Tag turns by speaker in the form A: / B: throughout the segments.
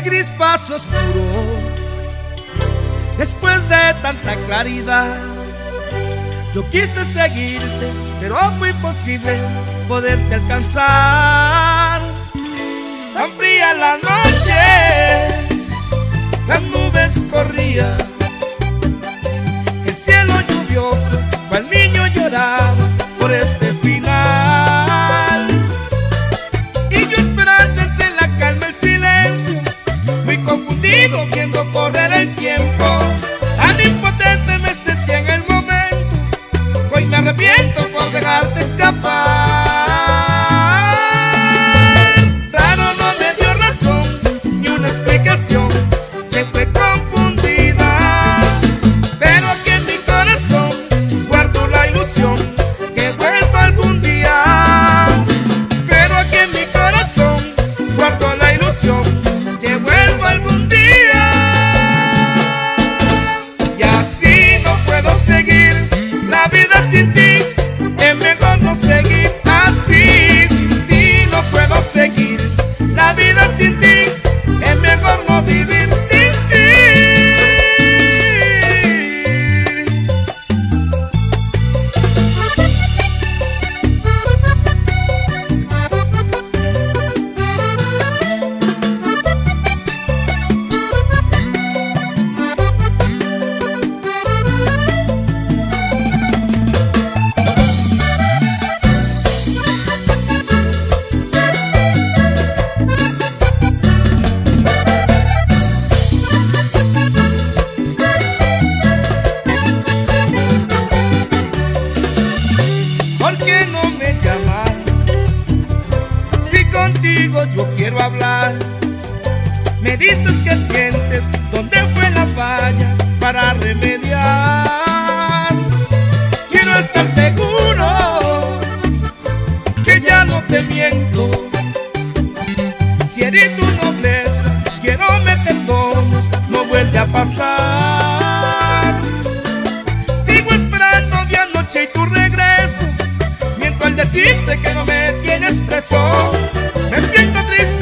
A: gris paso oscuro. Después de tanta claridad, yo quise seguirte, pero fue imposible poderte alcanzar. Tan fría la noche, las nubes corrían, el cielo lluvioso, cual niño lloraba capaz. Yo quiero hablar, me dices que sientes dónde fue la falla para remediar. Quiero estar seguro que ya no te miento. Si herí tu nobleza, quiero me perdones, no vuelve a pasar. Sigo esperando de anoche y tu regreso Miento al decirte que no me expresó. Me siento triste.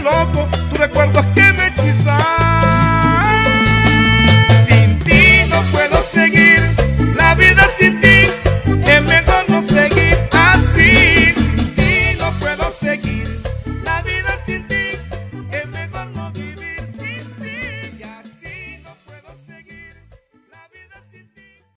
A: loco, tu recuerdo